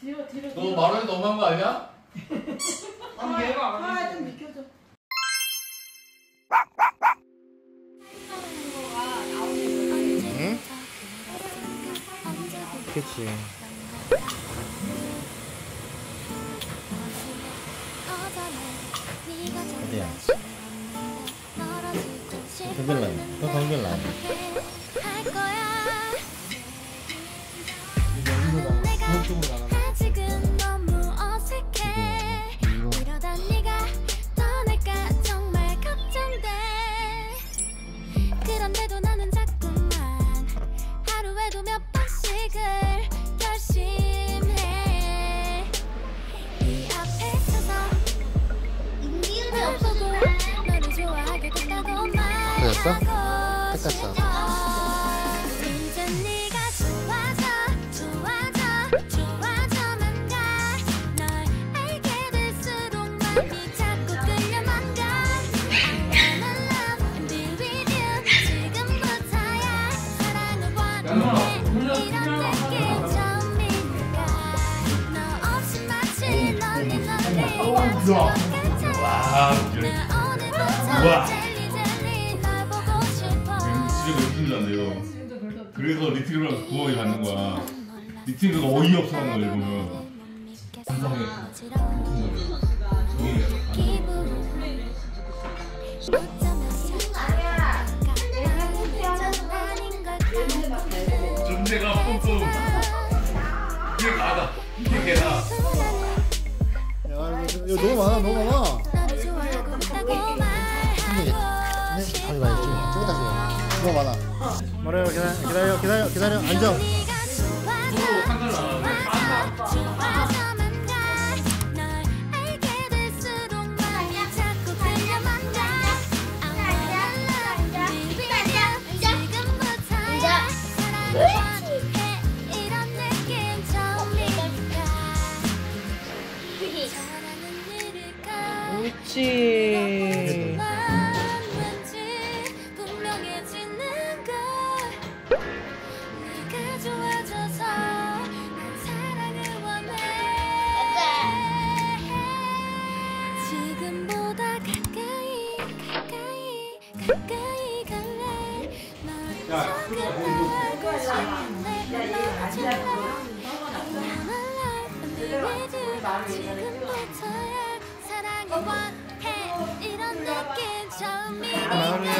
뒤로 뒤로. 너 말하기 너무한 거 아니야? 아, 얘가 아좀 비켜줘. 응? 그치. 어디야? 강별라인. 너 강별라 리것 같아. 와, 우와. 리트를 한대요. 그래서 리트를 구멍이 받는 거야. 리트가 어이없어 하는 거야, 이거는. 감성에 존재가 뿜뿜. 이게 나다. 이게 걔다. 야, 이거 너무 많아, 너무 많아. 줘. 너무 많아. 말해요, 기다려, 기다려, 기다려, 기다려. 앉아. 일일까 옳지. 지금부터야 사랑을 원해 이런 느낌 처음이니까